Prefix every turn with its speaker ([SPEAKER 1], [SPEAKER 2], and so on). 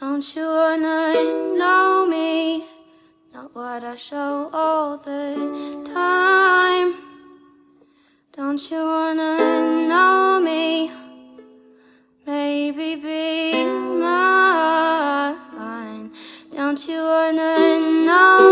[SPEAKER 1] Don't you wanna know me? Not what I show all the time. Don't you wanna know me? Maybe be mine. Don't you wanna know?